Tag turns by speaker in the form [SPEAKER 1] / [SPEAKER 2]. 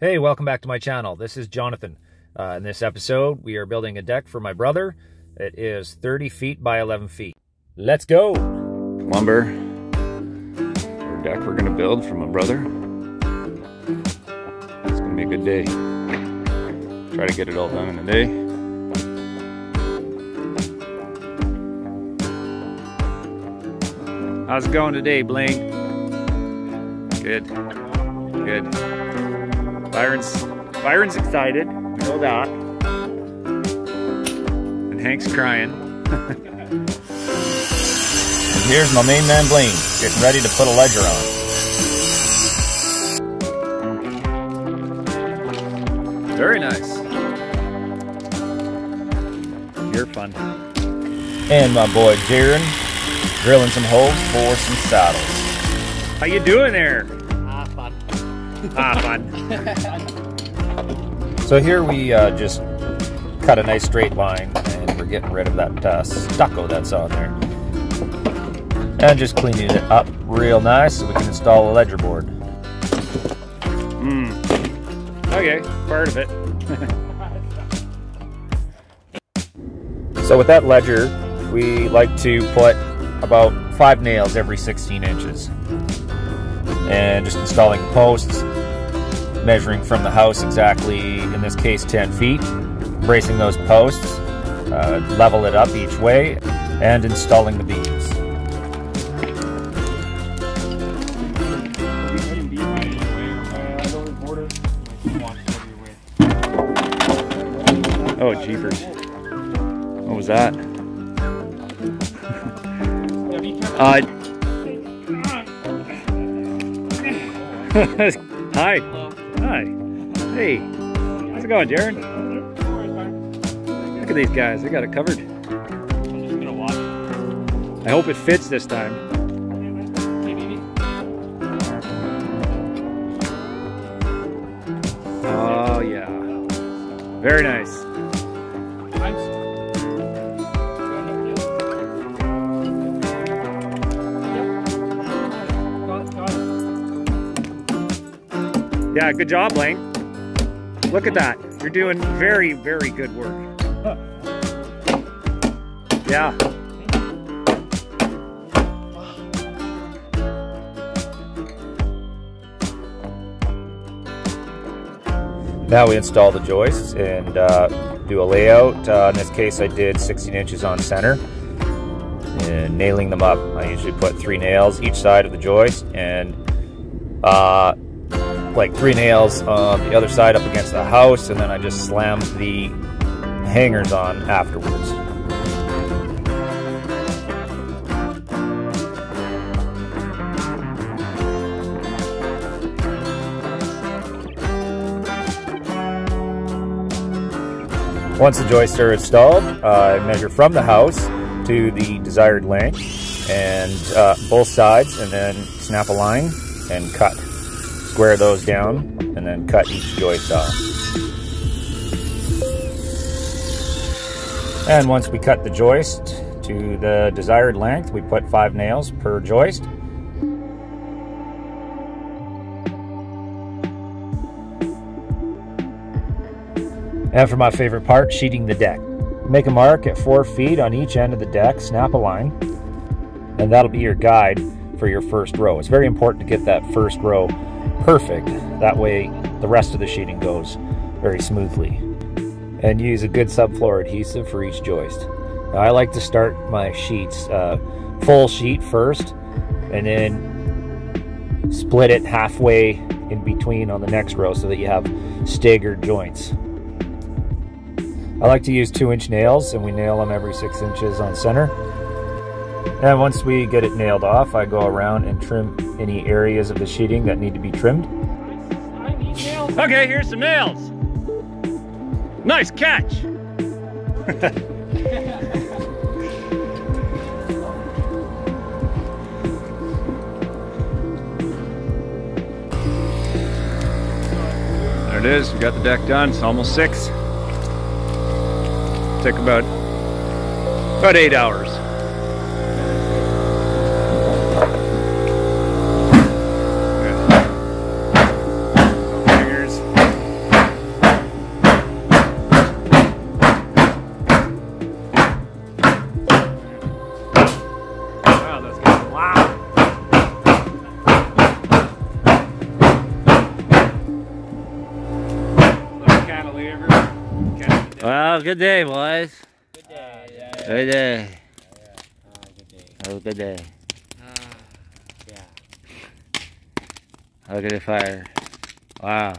[SPEAKER 1] Hey, welcome back to my channel. This is Jonathan. Uh, in this episode, we are building a deck for my brother. It is 30 feet by 11 feet. Let's go!
[SPEAKER 2] Lumber. Our deck we're gonna build for my brother. It's gonna be a good day. Try to get it all done in a day. How's it going today, Blaine? Good. Good. Byron's Byron's excited. We know that. And Hank's crying.
[SPEAKER 1] And here's my main man Blaine, getting ready to put a ledger on.
[SPEAKER 2] Very nice. You're fun.
[SPEAKER 1] And my boy Jaron, drilling some holes for some saddles.
[SPEAKER 2] How you doing there?
[SPEAKER 3] Ah, fun.
[SPEAKER 1] So here we uh, just cut a nice straight line and we're getting rid of that uh, stucco that's on there. And just cleaning it up real nice so we can install a ledger board.
[SPEAKER 2] Hmm. Okay, part of it.
[SPEAKER 1] So with that ledger, we like to put about five nails every 16 inches. And just installing posts, measuring from the house exactly, in this case 10 feet, bracing those posts, uh, level it up each way, and installing the beams.
[SPEAKER 2] Oh, jeepers. What was that? uh, Hi. Hi. Hey. How's it going, Jaron? Look at these guys. They got it covered. I hope it fits this time. Oh, yeah. Very nice. Yeah, good job, Blaine. Look at that. You're doing very, very good work. Yeah.
[SPEAKER 1] Now we install the joists and uh, do a layout. Uh, in this case, I did 16 inches on center. And nailing them up, I usually put three nails each side of the joist and uh, like three nails on the other side up against the house, and then I just slam the hangers on afterwards. Once the joists are installed, I measure from the house to the desired length and uh, both sides and then snap a line and cut. Square those down and then cut each joist off. And once we cut the joist to the desired length, we put five nails per joist. And for my favorite part, sheeting the deck. Make a mark at four feet on each end of the deck, snap a line, and that'll be your guide for your first row. It's very important to get that first row perfect. That way the rest of the sheeting goes very smoothly. And use a good subfloor adhesive for each joist. Now I like to start my sheets uh, full sheet first and then split it halfway in between on the next row so that you have staggered joints. I like to use two inch nails and we nail them every six inches on center. And once we get it nailed off, I go around and trim any areas of the sheeting that need to be trimmed.
[SPEAKER 2] Okay, here's some nails. Nice catch. there it is. We got the deck done. It's almost six. Took about about eight hours.
[SPEAKER 3] Well, good day, boys.
[SPEAKER 4] Good day. yeah, yeah.
[SPEAKER 3] Good day.
[SPEAKER 4] Ah, good day.
[SPEAKER 3] Have a good day.
[SPEAKER 4] Ah, yeah.
[SPEAKER 3] Look at the fire. Wow.